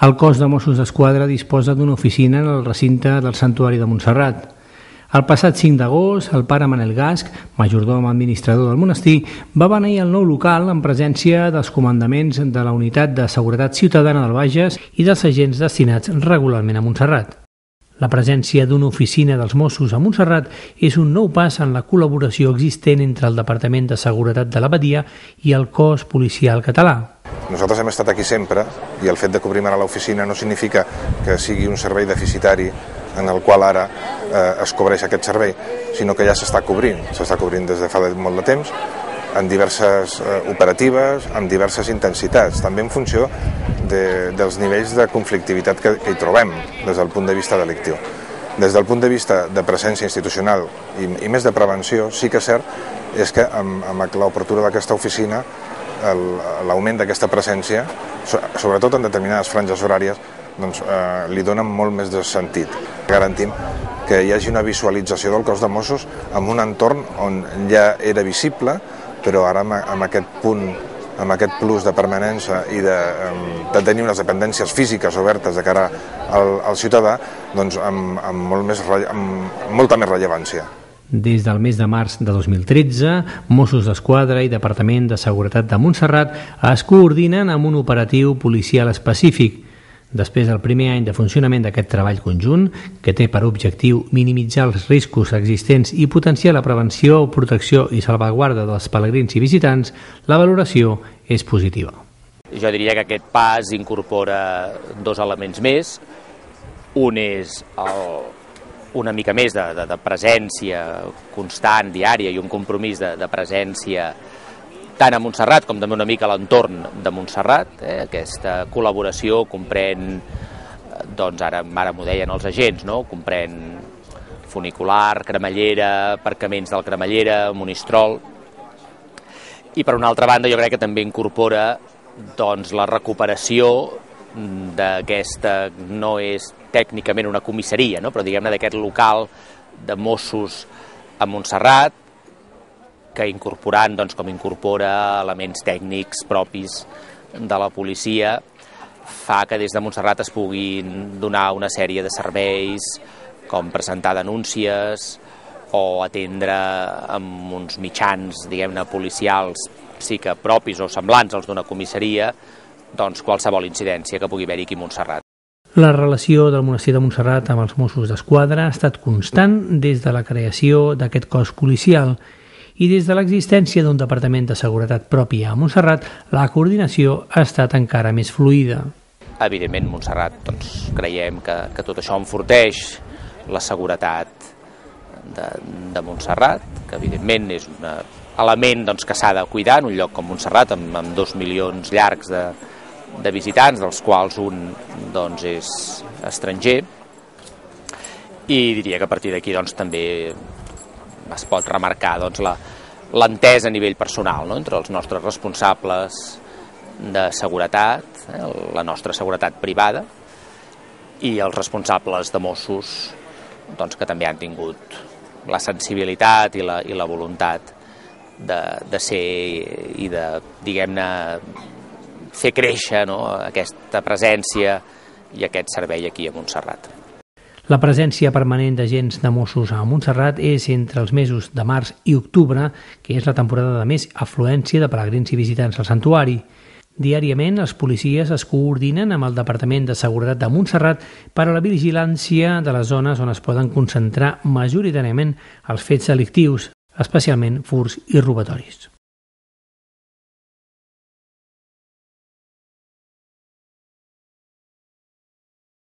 El cos de Mossos d'Esquadra disposa d'una oficina en el recinte del Santuari de Montserrat. El passat 5 d'agost, el pare Manel Gasc, majordom administrador del monestir, va beneir el nou local en presència dels comandaments de la Unitat de Seguretat Ciutadana del Bages i dels agents destinats regularment a Montserrat. La presència d'una oficina dels Mossos a Montserrat és un nou pas en la col·laboració existent entre el Departament de Seguretat de l'Abadia i el cos policial català. Nosaltres hem estat aquí sempre i el fet de cobrir ara l'oficina no significa que sigui un servei deficitari en el qual ara eh, es cobreix aquest servei, sinó que ja s'està cobrint, s'està cobrint des de fa molt de temps, en diverses eh, operatives, amb diverses intensitats, també en funció de, dels nivells de conflictivitat que, que hi trobem des del punt de vista delictiu. Des del punt de vista de presència institucional i, i més de prevenció, sí que és cert és que amb, amb l'obertura d'aquesta oficina l'augment d'aquesta presència, sobretot en determinades franges horàries, doncs, eh, li donen molt més de sentit. Garantim que hi hagi una visualització del cos de Mossos en un entorn on ja era visible, però ara amb, amb aquest punt amb aquest plus de permanència i de, de tenir unes dependències físiques obertes de cara al, al ciutadà, doncs amb, amb, molt més, amb molta més rellevància. Des del mes de març de 2013, Mossos d'Esquadra i Departament de Seguretat de Montserrat es coordinen amb un operatiu policial específic. Després del primer any de funcionament d'aquest treball conjunt, que té per objectiu minimitzar els riscos existents i potenciar la prevenció, protecció i salvaguarda dels pelegrins i visitants, la valoració és positiva. Jo diria que aquest pas incorpora dos elements més. Un és el, una mica més de, de, de presència constant, diària, i un compromís de, de presència tant a Montserrat com també una mica a l'entorn de Montserrat. Eh? Aquesta col·laboració comprèn, doncs ara, ara m'ho deien els agents, no? comprèn funicular, cremallera, aparcaments del cremallera, monistrol, i per una altra banda jo crec que també incorpora doncs, la recuperació d'aquesta, no és tècnicament una comissaria, no? però diguem-ne d'aquest local de Mossos a Montserrat, que incorporant, doncs, com incorpora elements tècnics propis de la policia, fa que des de Montserrat es puguin donar una sèrie de serveis, com presentar denúncies o atendre amb uns mitjans, diguem-ne, policials, sí que propis o semblants als d'una comissaria, doncs, qualsevol incidència que pugui haver-hi aquí a Montserrat. La relació del monestir de Montserrat amb els Mossos d'Esquadra ha estat constant des de la creació d'aquest cos policial i des de l'existència d'un departament de seguretat propi a Montserrat, la coordinació ha estat encara més fluida. Evidentment, Montserrat, doncs, creiem que, que tot això enforteix la seguretat de, de Montserrat, que evidentment és un element doncs, que s'ha de cuidar en un lloc com Montserrat, amb, amb dos milions llargs de, de visitants, dels quals un doncs, és estranger, i diria que a partir d'aquí doncs, també es pot remarcar doncs, l'entesa a nivell personal no? entre els nostres responsables de seguretat, eh, la nostra seguretat privada, i els responsables de Mossos doncs, que també han tingut la sensibilitat i la, i la voluntat de, de ser i de, diguem-ne, fer créixer no, aquesta presència i aquest servei aquí a Montserrat. La presència permanent d'agents de Mossos a Montserrat és entre els mesos de març i octubre, que és la temporada de més afluència de peregrins i visitants al santuari. Diàriament, els policies es coordinen amb el Departament de Seguretat de Montserrat per a la vigilància de les zones on es poden concentrar majoritàriament els fets delictius, especialment furs i robatoris.